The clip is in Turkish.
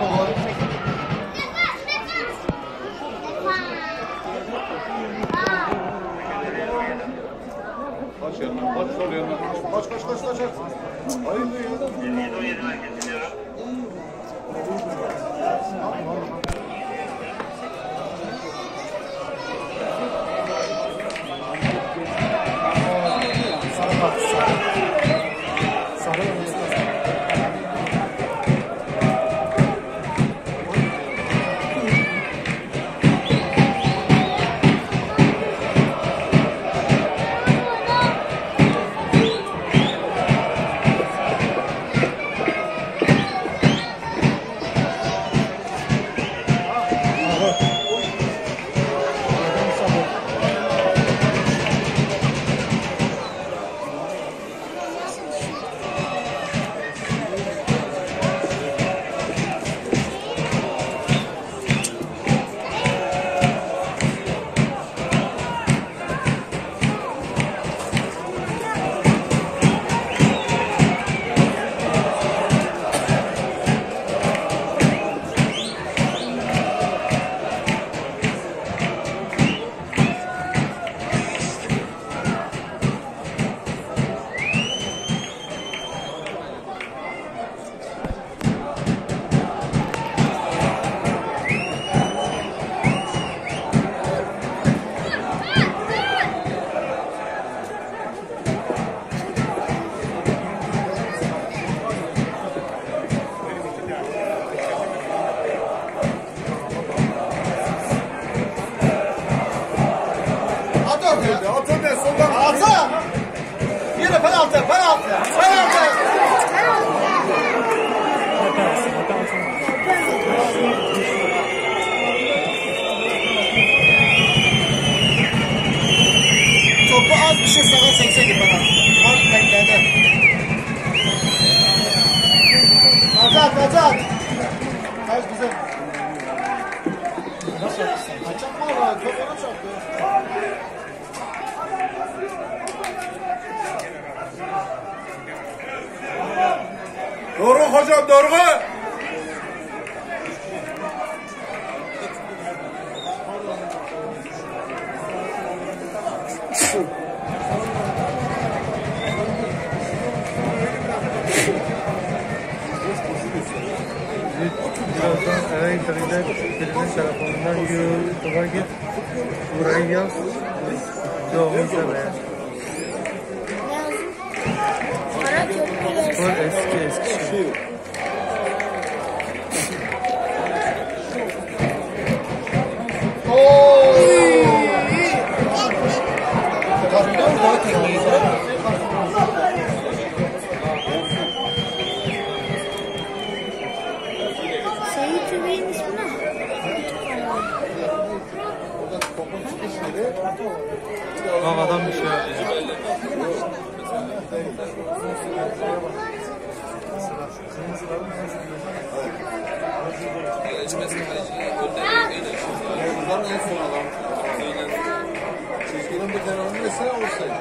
olur. Kaç yanına, kaç sol yanına. Kaç kaç kaç kaç. Hayırdır ya. 57-17 merkez diyorum. Sarı kart. Penaltı, penaltı, penaltı! Topu az bir şey sağa çekseydi bana. Az bekledi. Azat, azat! Kaç güzel. Nasıl? Kaçak mı? Top ona çarptı. Hocam doğru. Birazdan eve gidecek birinin telefonundan YouTube'a git. Burayı yaz. Doğru sever. Spor eski Eskişehir. Senin YouTube'un ismi ne? Bak adam bir şey yapıyor. Bunların en son adam. Çizginin bir kenarında ise olsaydı.